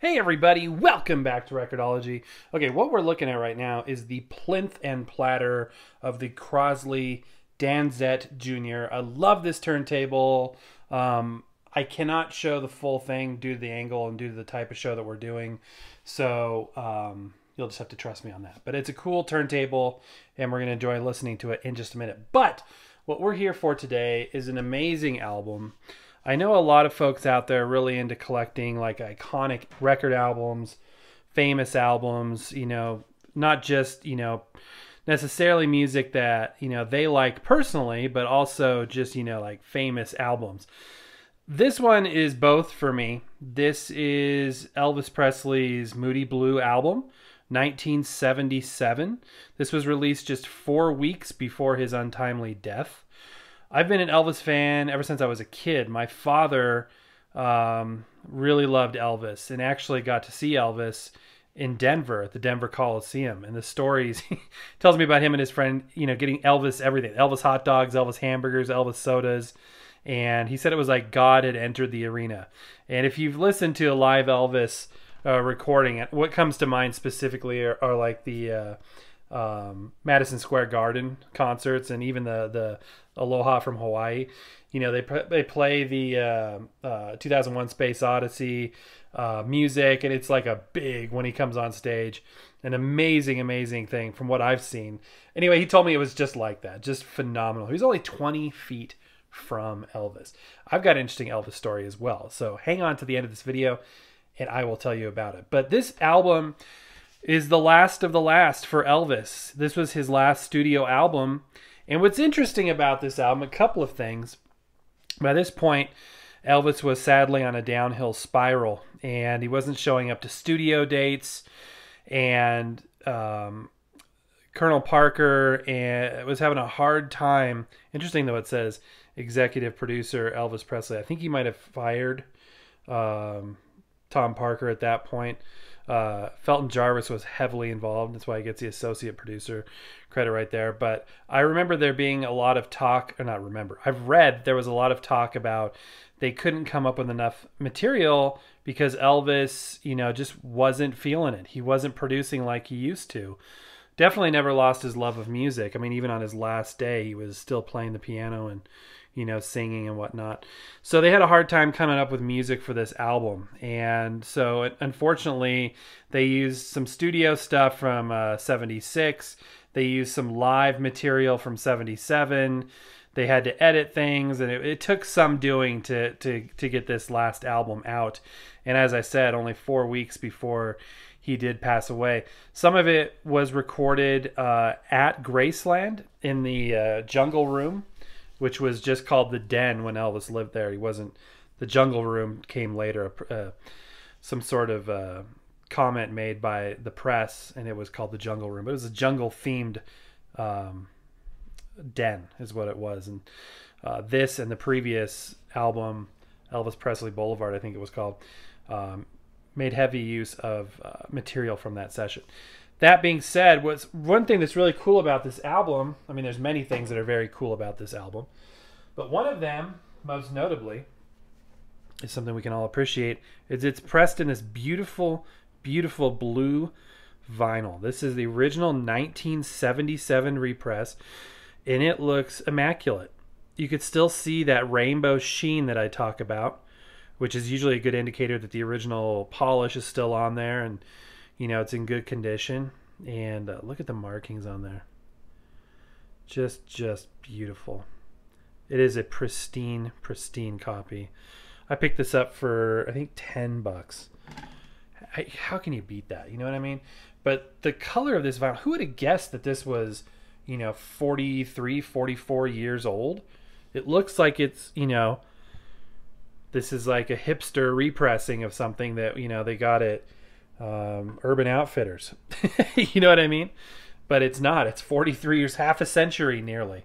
Hey everybody, welcome back to Recordology. Okay, what we're looking at right now is the plinth and platter of the Crosley Dansette Jr. I love this turntable. Um, I cannot show the full thing due to the angle and due to the type of show that we're doing. So um, you'll just have to trust me on that. But it's a cool turntable and we're going to enjoy listening to it in just a minute. But what we're here for today is an amazing album. I know a lot of folks out there are really into collecting like iconic record albums, famous albums, you know, not just, you know, necessarily music that, you know, they like personally, but also just, you know, like famous albums. This one is both for me. This is Elvis Presley's Moody Blue album, 1977. This was released just four weeks before his untimely death. I've been an Elvis fan ever since I was a kid. My father um, really loved Elvis and actually got to see Elvis in Denver at the Denver Coliseum. And the stories he tells me about him and his friend, you know, getting Elvis everything Elvis hot dogs, Elvis hamburgers, Elvis sodas. And he said it was like God had entered the arena. And if you've listened to a live Elvis uh, recording, what comes to mind specifically are, are like the. Uh, um, Madison Square Garden concerts and even the the Aloha from Hawaii. You know, they they play the uh, uh, 2001 Space Odyssey uh, music, and it's like a big when he comes on stage. An amazing, amazing thing from what I've seen. Anyway, he told me it was just like that, just phenomenal. He was only 20 feet from Elvis. I've got an interesting Elvis story as well, so hang on to the end of this video, and I will tell you about it. But this album is the last of the last for Elvis. This was his last studio album. And what's interesting about this album, a couple of things. By this point, Elvis was sadly on a downhill spiral and he wasn't showing up to studio dates. And um, Colonel Parker and was having a hard time. Interesting though, it says executive producer Elvis Presley. I think he might have fired um, Tom Parker at that point. Uh, Felton Jarvis was heavily involved. That's why he gets the associate producer credit right there. But I remember there being a lot of talk, or not remember, I've read there was a lot of talk about they couldn't come up with enough material because Elvis, you know, just wasn't feeling it. He wasn't producing like he used to. Definitely never lost his love of music. I mean, even on his last day, he was still playing the piano and you know, singing and whatnot. So they had a hard time coming up with music for this album. And so unfortunately, they used some studio stuff from uh, 76. They used some live material from 77. They had to edit things, and it, it took some doing to, to, to get this last album out. And as I said, only four weeks before he did pass away. Some of it was recorded uh, at Graceland in the uh, Jungle Room which was just called the Den when Elvis lived there. He wasn't. The Jungle Room came later. Uh, some sort of uh, comment made by the press, and it was called the Jungle Room. But it was a jungle themed um, den, is what it was. And uh, this and the previous album, Elvis Presley Boulevard, I think it was called, um, made heavy use of uh, material from that session. That being said, what's one thing that's really cool about this album? I mean, there's many things that are very cool about this album, but one of them, most notably, is something we can all appreciate. Is it's pressed in this beautiful, beautiful blue vinyl. This is the original 1977 repress, and it looks immaculate. You could still see that rainbow sheen that I talk about, which is usually a good indicator that the original polish is still on there and you know it's in good condition. And uh, look at the markings on there. Just just beautiful. It is a pristine pristine copy. I picked this up for i think 10 bucks. I, how can you beat that? You know what i mean? But the color of this vinyl who would have guessed that this was you know 43 44 years old? It looks like it's you know this is like a hipster repressing of something that you know they got it um, Urban Outfitters. you know what I mean? But it's not. It's 43 years, half a century nearly.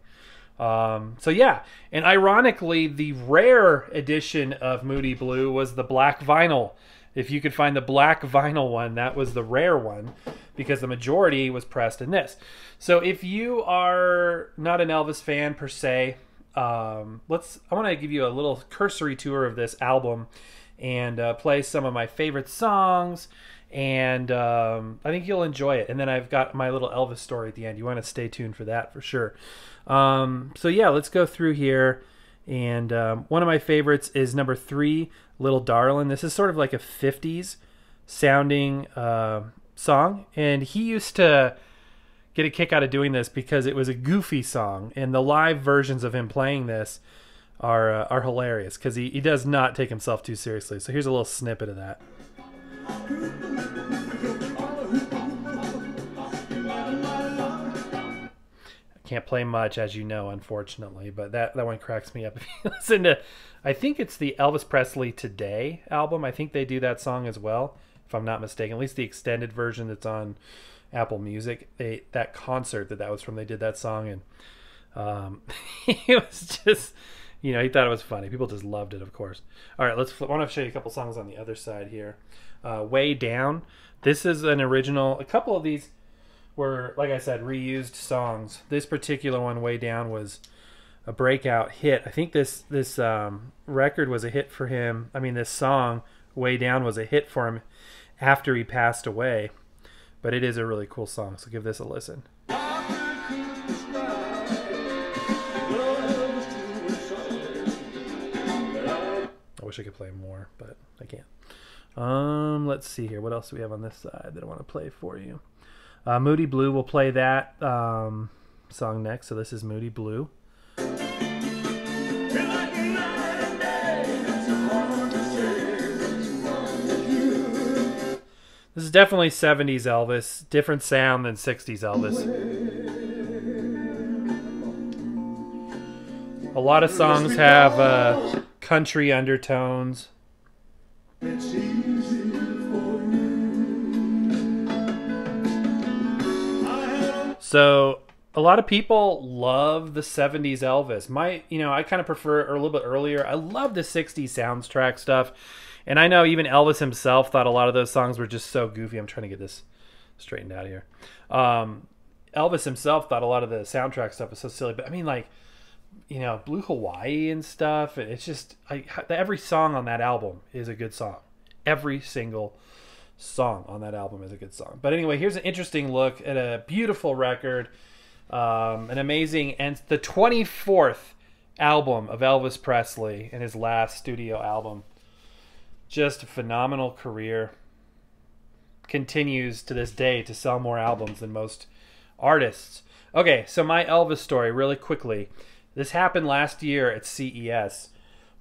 Um, so yeah, and ironically, the rare edition of Moody Blue was the black vinyl. If you could find the black vinyl one, that was the rare one because the majority was pressed in this. So if you are not an Elvis fan per se, um, let's. I want to give you a little cursory tour of this album and uh, play some of my favorite songs. And um, I think you'll enjoy it. And then I've got my little Elvis story at the end. You want to stay tuned for that for sure. Um, so yeah, let's go through here. And um, one of my favorites is number three, Little Darlin'. This is sort of like a 50s sounding uh, song. And he used to get a kick out of doing this because it was a goofy song. And the live versions of him playing this are, uh, are hilarious because he, he does not take himself too seriously. So here's a little snippet of that. Can't play much, as you know, unfortunately, but that, that one cracks me up. If you listen to, I think it's the Elvis Presley Today album. I think they do that song as well, if I'm not mistaken. At least the extended version that's on Apple Music. They that concert that that was from, they did that song, and um, it was just, you know, he thought it was funny. People just loved it, of course. All right, let's. Flip. I want to show you a couple songs on the other side here. Uh, Way Down. This is an original. A couple of these were, like I said, reused songs. This particular one, Way Down, was a breakout hit. I think this this um, record was a hit for him. I mean, this song, Way Down, was a hit for him after he passed away. But it is a really cool song, so give this a listen. I wish I could play more, but I can't. Um, let's see here. What else do we have on this side that I want to play for you? Uh, Moody Blue will play that um, song next. So this is Moody Blue. This is definitely 70s Elvis. Different sound than 60s Elvis. A lot of songs have uh, country undertones. So a lot of people love the 70s Elvis. My, you know, I kind of prefer a little bit earlier. I love the 60s soundtrack stuff. And I know even Elvis himself thought a lot of those songs were just so goofy. I'm trying to get this straightened out here. Um, Elvis himself thought a lot of the soundtrack stuff was so silly. But I mean, like, you know, Blue Hawaii and stuff. It's just, I, every song on that album is a good song. Every single song on that album is a good song. But anyway, here's an interesting look at a beautiful record, um, an amazing, and the 24th album of Elvis Presley and his last studio album. Just a phenomenal career. Continues to this day to sell more albums than most artists. Okay, so my Elvis story, really quickly. This happened last year at CES.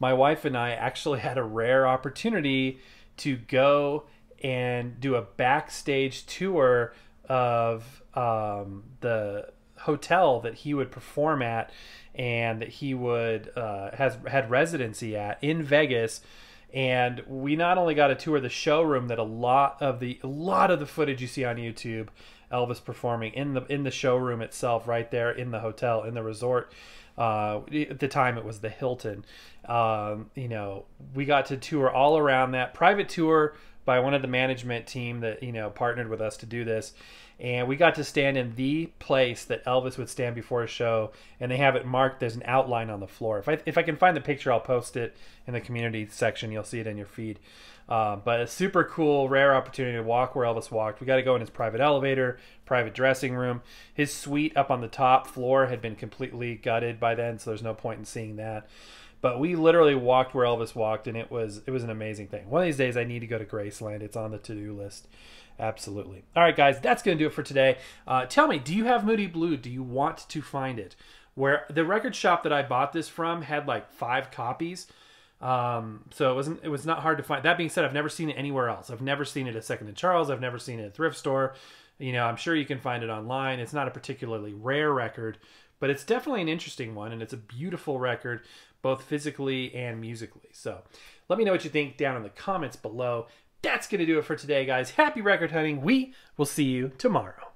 My wife and I actually had a rare opportunity to go and do a backstage tour of um, the hotel that he would perform at and that he would uh, has had residency at in Vegas. And we not only got a tour of the showroom that a lot of the a lot of the footage you see on YouTube, Elvis performing in the in the showroom itself, right there in the hotel in the resort. Uh, at the time, it was the Hilton. Um, you know, we got to tour all around that private tour by one of the management team that you know partnered with us to do this and we got to stand in the place that Elvis would stand before a show, and they have it marked. There's an outline on the floor. If I if I can find the picture, I'll post it in the community section. You'll see it in your feed. Uh, but a super cool, rare opportunity to walk where Elvis walked. We got to go in his private elevator, private dressing room. His suite up on the top floor had been completely gutted by then, so there's no point in seeing that. But we literally walked where Elvis walked, and it was it was an amazing thing. One of these days, I need to go to Graceland. It's on the to do list. Absolutely. All right, guys, that's going to do it for today. Uh, tell me, do you have Moody Blue? Do you want to find it? Where the record shop that I bought this from had like five copies. Um, so it wasn't it was not hard to find. That being said, I've never seen it anywhere else. I've never seen it at Second and Charles. I've never seen it at thrift store. You know, I'm sure you can find it online. It's not a particularly rare record, but it's definitely an interesting one, and it's a beautiful record both physically and musically. So let me know what you think down in the comments below. That's going to do it for today, guys. Happy record hunting. We will see you tomorrow.